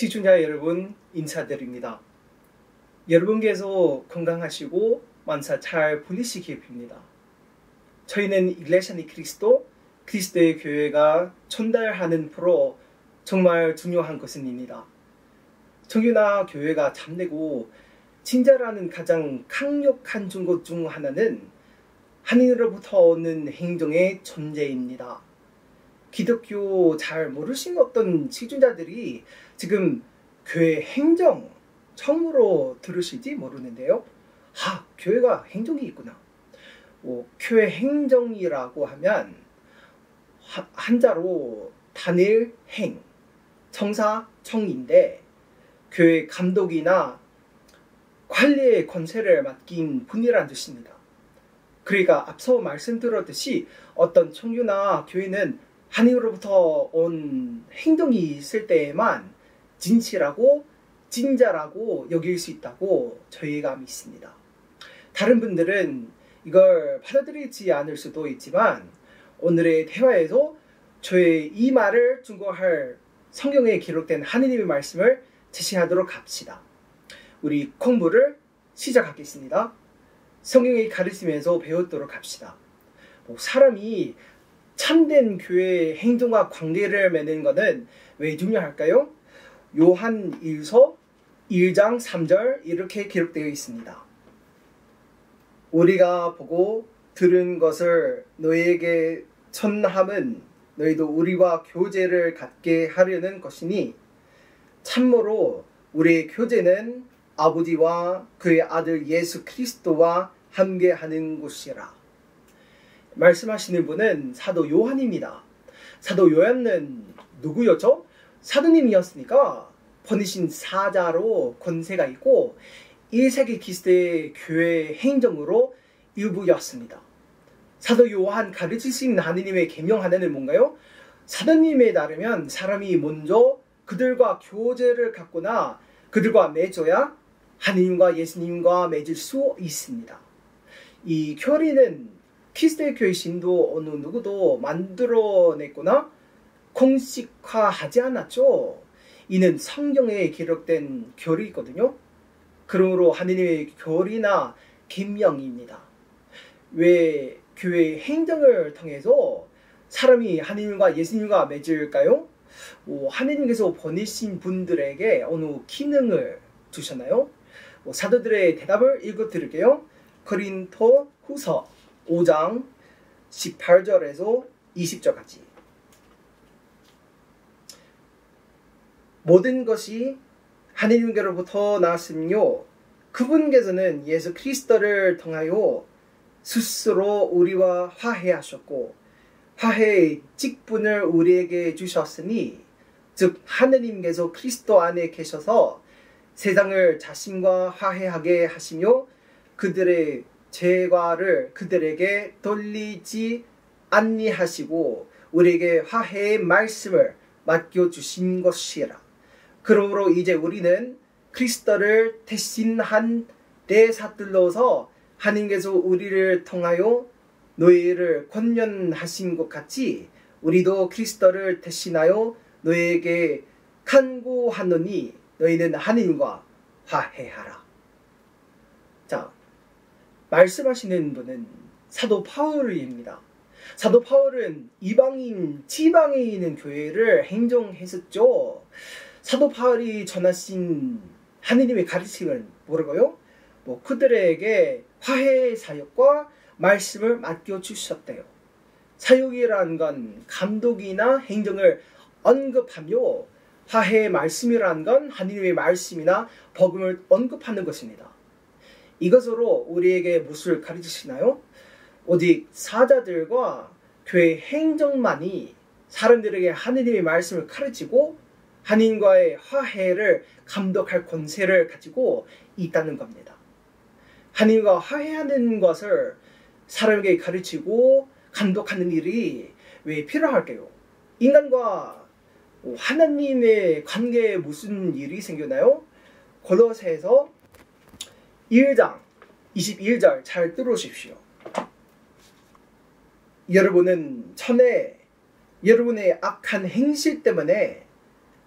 시청자 여러분 인사드립니다. 여러분께서 건강하시고 만사 잘 보내시길 빕니다. 저희는 일레샤니 크리스도 그리스도의 교회가 전달하는 프로 정말 중요한 것은입니다. 정유나 교회가 잠내고 진짜라는 가장 강력한 증거 중 하나는 하늘로부터 오는 행동의 존재입니다. 기독교 잘 모르신 어떤 시준자들이 지금 교회 행정 처음으로 들으실지 모르는데요. 아, 교회가 행정이 있구나. 뭐, 교회 행정이라고 하면 한자로 단일 행, 청사 청인데 교회 감독이나 관리의 권세를 맡긴 분이란 뜻입니다. 그러니까 앞서 말씀드렸듯이 어떤 청교나 교회는 하나님으로부터 온 행동이 있을 때에만 진실하고 진짜라고 여길 수 있다고 저희가 믿습니다. 다른 분들은 이걸 받아들이지 않을 수도 있지만 오늘의 대화에서 저의 이 말을 증거할 성경에 기록된 하느님의 말씀을 제시하도록 합시다. 우리 공부를 시작하겠습니다. 성경의 가르치면서 배우도록 합시다. 뭐 사람이 참된 교회의 행동과 관계를 맺는 것은 왜 중요할까요? 요한 1서 1장 3절 이렇게 기록되어 있습니다. 우리가 보고 들은 것을 너에게 전함은 너희도 우리와 교제를 갖게 하려는 것이니 참모로 우리의 교제는 아버지와 그의 아들 예수 그리스도와 함께하는 곳이라. 말씀하시는 분은 사도 요한입니다. 사도 요한은 누구였죠? 사도님이었으니까 보내신 사자로 권세가 있고 1세기 기스의 교회 행정으로 일부였습니다. 사도 요한 가르치신 하느님의 계명 하나는 뭔가요? 사도님에 따르면 사람이 먼저 그들과 교제를 갖거나 그들과 맺어야 하느님과 예수님과 맺을 수 있습니다. 이 교리는 키스의 교회 신도 어느 누구도 만들어냈거나 공식화하지 않았죠. 이는 성경에 기록된 교리거든요. 그러므로 하느님의 교리나 계명입니다. 왜 교회 행정을 통해서 사람이 하느님과 예수님과 맺을까요? 오, 하느님께서 보내신 분들에게 어느 기능을 주셨나요? 오, 사도들의 대답을 읽어 드릴게요. 거린토 후서 5장 18절에서 20절까지. 모든 것이 하느님께로부터 나왔으며 그분께서는 예수 그리스도를 통하여 스스로 우리와 화해하셨고 화해의 직분을 우리에게 주셨으니 즉 하느님께서 그리스도 안에 계셔서 세상을 자신과 화해하게 하시며 그들의 죄과를 그들에게 돌리지 않니하시고 우리에게 화해의 말씀을 맡겨 주신 것이라. 그러므로 이제 우리는 그리스도를 대신한 대사들로서 하나님께서 우리를 통하여 너희를 권면하신 것 같이 우리도 그리스도를 대신하여 너희에게 간구하노니 너희는 하나님과 화해하라. 자, 말씀하시는 분은 사도 파울입니다. 사도 파울은 이방인 지방에 있는 교회를 행정했었죠. 사도 파울이 전하신 하느님의 가르침을 모르고요. 뭐 그들에게 화해 사역과 말씀을 맡겨 주셨대요. 사역이라는 건 감독이나 행정을 언급하며 화해의 말씀이라는 건 하느님의 말씀이나 복음을 언급하는 것입니다. 이것으로 우리에게 무엇을 가르치시나요? 오직 사자들과 교회 행정만이 사람들에게 하느님의 말씀을 가르치고 하나님과의 화해를 감독할 권세를 가지고 있다는 겁니다. 하나님과 화해하는 것을 사람에게 가르치고 감독하는 일이 왜 필요할까요? 인간과 하나님의 관계에 무슨 일이 생겨나요? 골로새서 1장 21절 잘 들어오십시오. 여러분은 전에 여러분의 악한 행실 때문에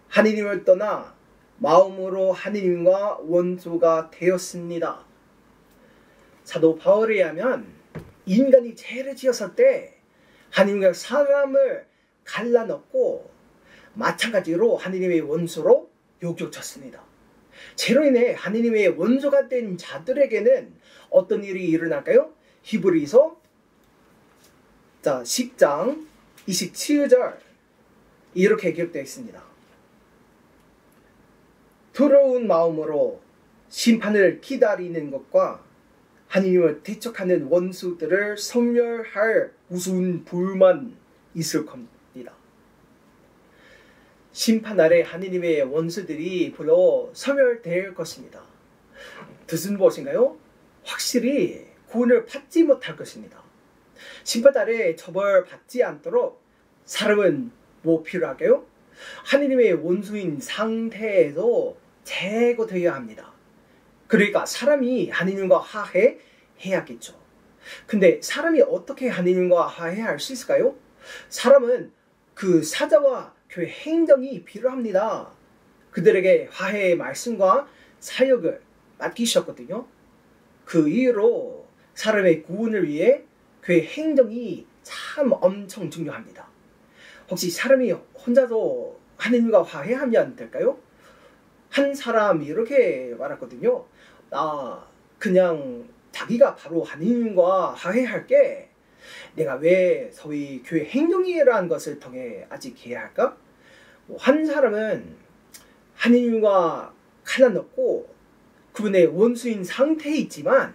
하느님을 떠나 마음으로 하느님과 원수가 되었습니다. 사도 바울에 의하면 인간이 죄를 지었을 때 하느님과 사람을 갈라넣고 마찬가지로 하느님의 원수로 욕조쳤습니다. 죄로 인해 하느님의 원수가 된 자들에게는 어떤 일이 일어날까요? 히브리서 자 10장 27절 이렇게 기록되어 있습니다. 더러운 마음으로 심판을 기다리는 것과 하느님을 대적하는 원수들을 섬멸할 우스운 불만 있을 겁니다. 심판 아래 하느님의 원수들이 불어 섬멸될 것입니다. 뜻은 무엇인가요? 확실히 구원을 받지 못할 것입니다. 심판 아래 처벌받지 않도록 사람은 뭐 필요할까요? 하느님의 원수인 상태에서 제거되어야 합니다. 그러니까 사람이 하느님과 화해해야겠죠. 근데 사람이 어떻게 하느님과 화해할 수 있을까요? 사람은 그 사자와 교회 행정이 필요합니다. 그들에게 화해의 말씀과 사역을 맡기셨거든요. 그 이유로 사람의 구원을 위해 교회 행정이 참 엄청 중요합니다. 혹시 사람이 혼자서 하느님과 화해하면 될까요? 한 사람이 이렇게 말했거든요. 아, 그냥 자기가 바로 하느님과 화해할게. 내가 왜 소위 교회 행동이라는 것을 통해 아직 해야 할까? 뭐한 사람은 하느님과 갈라놓고 그분의 원수인 상태에 있지만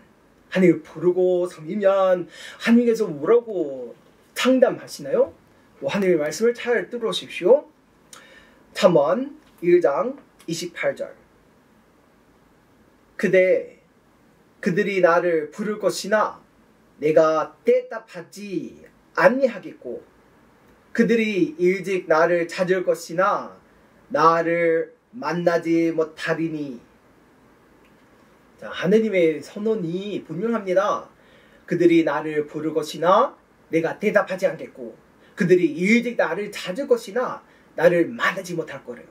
하느님을 부르고 섬기면 하느님께서 뭐라고 상담하시나요? 뭐 하느님의 말씀을 잘 들어오십시오. 탐원 1장 28절 그대 그들이 나를 부를 것이나 내가 대답하지 아니하겠고 그들이 일찍 나를 찾을 것이나 나를 만나지 못하리니 자, 하느님의 선언이 분명합니다. 그들이 나를 부를 것이나 내가 대답하지 않겠고 그들이 일찍 나를 찾을 것이나 나를 만나지 못할 거래요.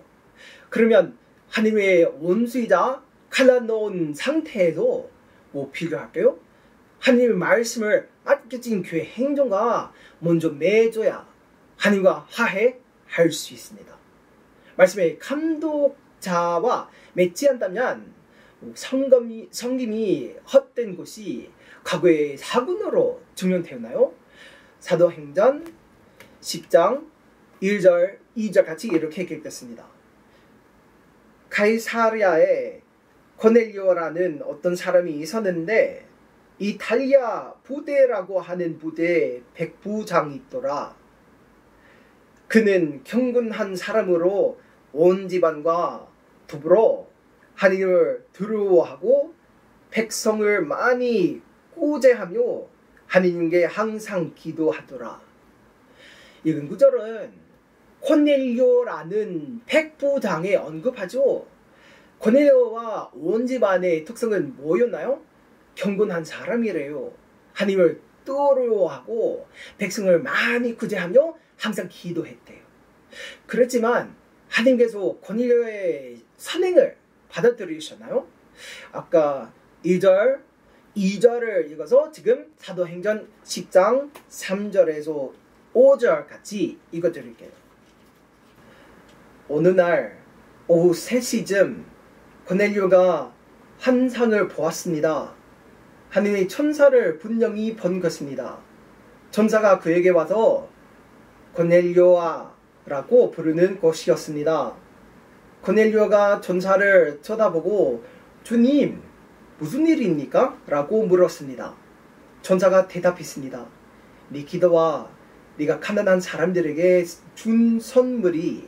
그러면 하느님의 원수이자 갈라놓은 상태에도 뭐 필요할까요? 하느님의 말씀을 아껴진 교회 행정가 먼저 맺어야 하느님과 화해할 수 있습니다. 말씀의 감독자와 맺지 않다면 성금이, 성김이 헛된 곳이 과거의 사군으로 증명되었나요? 사도행전 10장 1절 2절 같이 이렇게 기록됐습니다. 가이사리아에 코넬리오라는 어떤 사람이 있었는데 이탈리아 부대라고 하는 부대에 백부장이 있더라. 그는 경건한 사람으로 온 집안과 더불어 하나님을 두려워하고 백성을 많이 꾸제하며 하나님께 항상 기도하더라. 이근 구절은 코넬리오라는 백부장에 언급하죠. 코넬리오와 온 집안의 특성은 뭐였나요? 경건한 사람이래요. 하나님을 뜨거워하고 백성을 많이 구제하며 항상 기도했대요. 그렇지만 하나님께서 고닐료의 선행을 받아들이셨나요? 아까 2절, 2절을 읽어서 지금 사도행전 10장 3절에서 5절 같이 읽어드릴게요. 어느 날 오후 3시쯤 고넬료가 환상을 보았습니다. 하느님의 천사를 분명히 본 것입니다. 천사가 그에게 와서 고넬료아라고 부르는 것이었습니다. 고넬료가 천사를 쳐다보고 주님 무슨 일입니까? 라고 물었습니다. 천사가 대답했습니다. 네 기도와 네가 가난한 사람들에게 준 선물이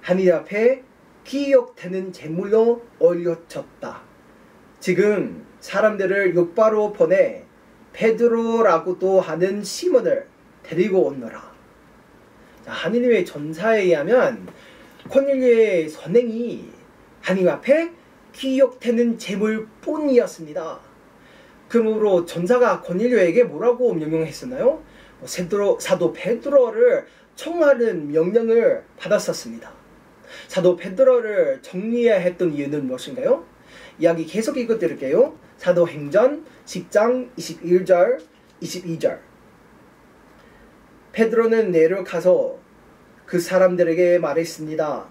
하늘 앞에 기억되는 제물로 올려졌다. 지금 사람들을 욕바로 보내 베드로라고도 하는 시몬을 데리고 온노라. 하느님의 전사에 의하면 코넬리의 선행이 하느님 앞에 기억되는 제물뿐이었습니다. 그러므로 전사가 코넬리에게 뭐라고 명령했었나요? 뭐 사도 베드로를 청하는 명령을 받았었습니다. 사도 베드로를 정리해야 했던 이유는 무엇인가요? 이야기 계속 읽어드릴게요. 사도행전 10장 21절 22절 베드로는 내려가서 그 사람들에게 말했습니다.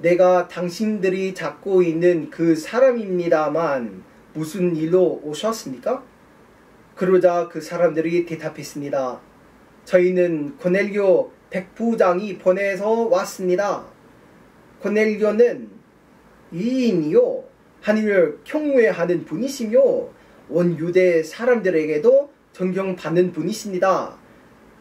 내가 당신들이 잡고 있는 그 사람입니다만 무슨 일로 오셨습니까? 그러자 그 사람들이 대답했습니다. 저희는 고넬료 백부장이 보내서 왔습니다. 고넬료는 이인이요 하나님을 경외하는 분이시며 온 유대 사람들에게도 존경받는 분이십니다.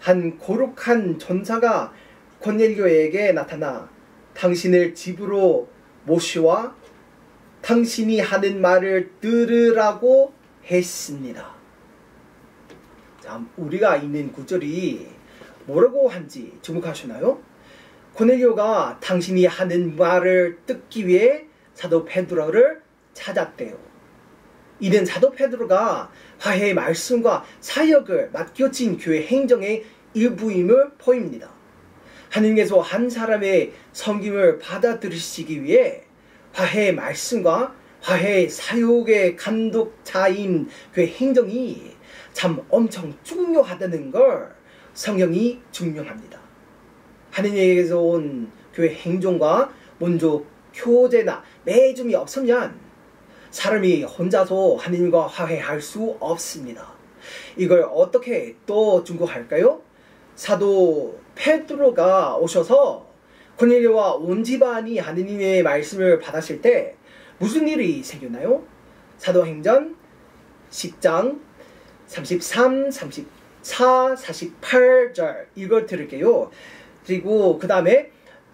한 거룩한 전사가 고넬료에게 나타나 당신을 집으로 모시와 당신이 하는 말을 들으라고 했습니다. 자, 우리가 있는 구절이 뭐라고 한지 주목하시나요? 고넬료가 당신이 하는 말을 듣기 위해 사도 베드로를 찾았대요. 이는 사도 베드로가 화해의 말씀과 사역을 맡겨진 교회 행정의 일부임을 보입니다. 하느님께서 한 사람의 섬김을 받아들이시기 위해 화해의 말씀과 화해의 사역의 감독자인 교회 행정이 참 엄청 중요하다는 걸 성경이 증명합니다. 하느님에게서 온 교회 행정과 먼저 교제나 매점이 없으면 사람이 혼자서 하느님과 화해할 수 없습니다. 이걸 어떻게 또 증거할까요? 사도 페드로가 오셔서 코넬료와 온 집안이 하느님의 말씀을 받았을 때 무슨 일이 생겼나요? 사도행전 10장 33, 34, 48절 이걸 들을게요. 그리고 그 다음에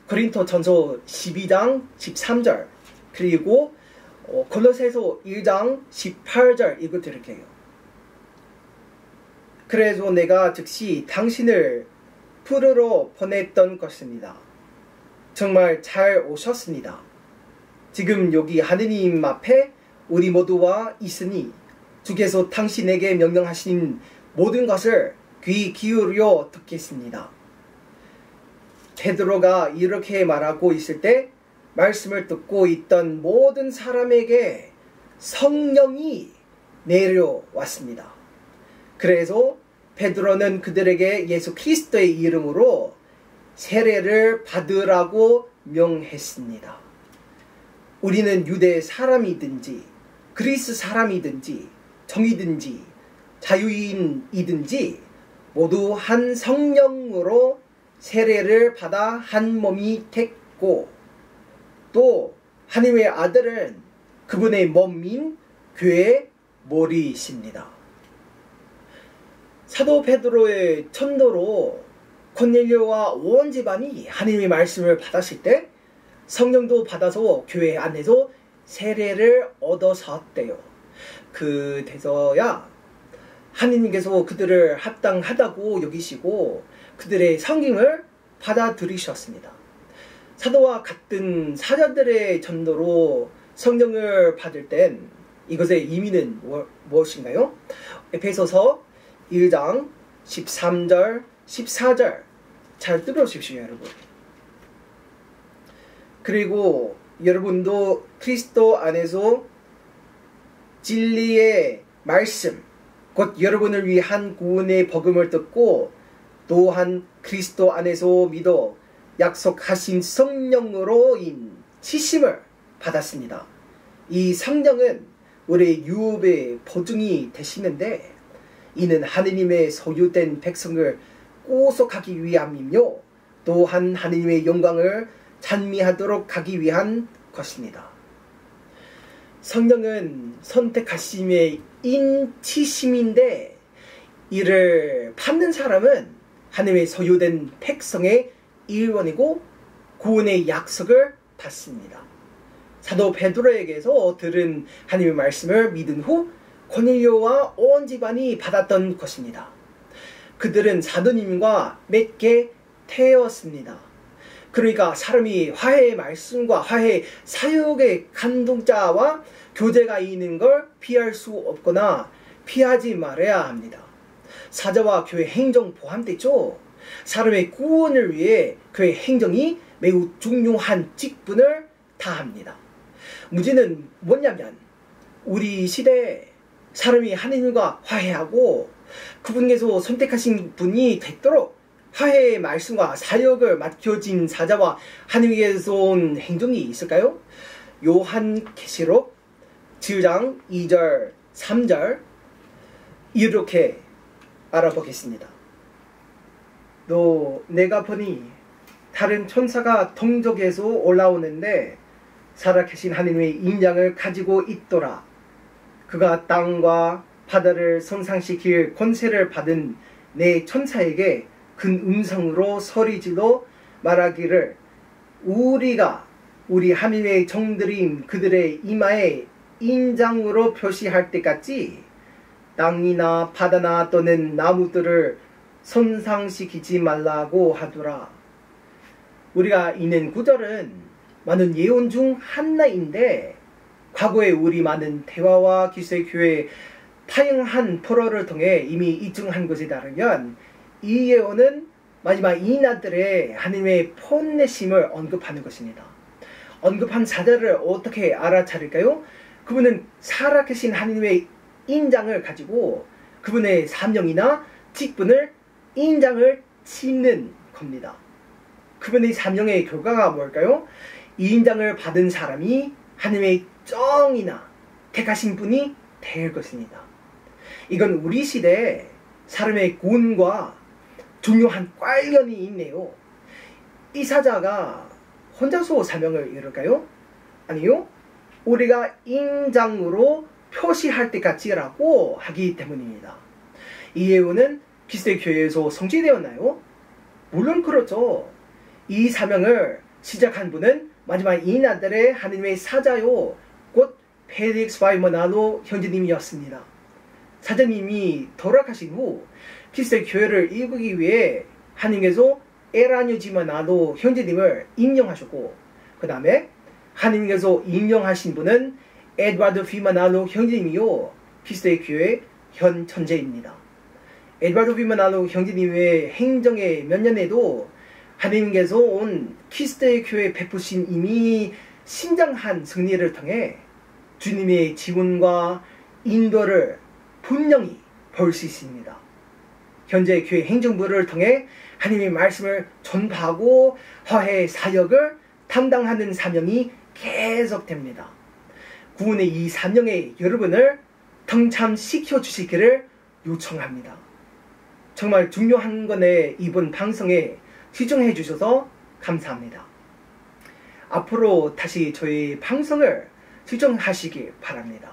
거린토 전서 12장 13절 그리고 어, 골로새서 1장 18절 이거 들을게요. 그래서 내가 즉시 당신을 푸르러 보냈던 것입니다. 정말 잘 오셨습니다. 지금 여기 하느님 앞에 우리 모두와 있으니 주께서 당신에게 명령하신 모든 것을 귀 기울여 듣겠습니다. 베드로가 이렇게 말하고 있을 때 말씀을 듣고 있던 모든 사람에게 성령이 내려왔습니다. 그래서 베드로는 그들에게 예수 그리스도의 이름으로 세례를 받으라고 명했습니다. 우리는 유대 사람이든지 그리스 사람이든지 정이든지 자유인이든지 모두 한 성령으로 세례를 받아 한 몸이 됐고 또 하나님의 아들은 그분의 몸인 교회 머리이십니다. 사도 베드로의 천도로 코넬료와 온 집안이 하나님의 말씀을 받았을 때 성령도 받아서 교회 안에서 세례를 얻어섰대요. 그 돼서야 하느님께서 그들을 합당하다고 여기시고 그들의 성김을 받아들이셨습니다. 사도와 같은 사자들의 전도로 성령을 받을 땐 이것의 의미는 무엇인가요? 에페소서 1장 13절 14절 잘 들어주십시오 여러분. 그리고 여러분도 크리스도 안에서 진리의 말씀 곧 여러분을 위한 구원의 복음을 듣고 또한 그리스도 안에서 믿어 약속하신 성령으로 인 치심을 받았습니다. 이 성령은 우리 유업의 보증이 되시는데 이는 하느님의 소유된 백성을 꼬속하기 위함이며 또한 하느님의 영광을 찬미하도록 하기 위한 것입니다. 성령은 선택하심의 인치심인데 이를 받는 사람은 하나님의 소유된 백성의 일원이고 구원의 약속을 받습니다. 사도 베드로에게서 들은 하나님의 말씀을 믿은 후 코넬료와 온 집안이 받았던 것입니다. 그들은 사도님과 맺게 되었습니다. 그러니까 사람이 화해의 말씀과 화해 사역의 감동자와 교제가 있는 걸 피할 수 없거나 피하지 말아야 합니다. 사자와 교회 행정 포함되죠. 사람의 구원을 위해 교회 행정이 매우 중요한 직분을 다합니다. 문제는 뭐냐면 우리 시대에 사람이 하느님과 화해하고 그분께서 선택하신 분이 되도록 화해의 말씀과 사역을 맡겨진 사자와 하느님께서 온 행동이 있을까요? 요한 계시록 7장 2절 3절 이렇게 알아보겠습니다. 너 내가 보니 다른 천사가 동족에서 올라오는데 살아계신 하느님의 인장을 가지고 있더라. 그가 땅과 바다를 손상시킬 권세를 받은 내 천사에게 큰 음성으로 소리지도 말하기를 우리가 우리 하느님의 정들인 그들의 이마에 인장으로 표시할 때까지 땅이나 바다나 또는 나무들을 손상시키지 말라고 하더라. 우리가 있는 구절은 많은 예언 중 하나인데 과거에 우리 많은 대화와 기세교회 다양한 포로를 통해 이미 입증한 것에 따르면 이 예언은 마지막 이날들의 하나님의 폰내심을 언급하는 것입니다. 언급한 사자를 어떻게 알아차릴까요? 그분은 살아계신 하나님의 인장을 가지고 그분의 사명이나 직분을 인장을 치는 겁니다. 그분의 사명의 결과가 뭘까요? 이 인장을 받은 사람이 하나님의 정이나 택하신 분이 될 것입니다. 이건 우리 시대에 사람의 구원과 중요한 관련이 있네요. 이 사자가 혼자서 사명을 이룰까요? 아니요. 우리가 인장으로 표시할 때까지라고 하기 때문입니다. 이 예언은 그리스도의 교회에서 성취되었나요? 물론 그렇죠. 이 사명을 시작한 분은 마지막 이 날들의 하느님의 사자요 곧 펠릭스 와이 마날로 형제님이었습니다. 사자님이 돌아가신 후 그리스도의 교회를 이루기 위해 하느님께서 에라뇨 지 마날로 형제님을 임명하셨고 그 다음에 하느님께서 임명하신 분은 에드와르도 비 마날로 형제님이요 그리스도의 교회 현 총재입니다. 에드와르도 비 마날로 형제님의 행정의 몇 년에도 하느님께서 온 그리스도의 교회 베푸신 이미 신장한 승리를 통해 주님의 지원과 인도를 분명히 볼 수 있습니다. 현재 교회 행정부를 통해 하나님의 말씀을 전파하고 화해 사역을 담당하는 사명이 계속됩니다. 구원의 이 사명에 여러분을 동참시켜 주시기를 요청합니다. 정말 중요한 거네 이번 방송에 시청해 주셔서 감사합니다. 앞으로 다시 저희 방송을 시청하시기 바랍니다.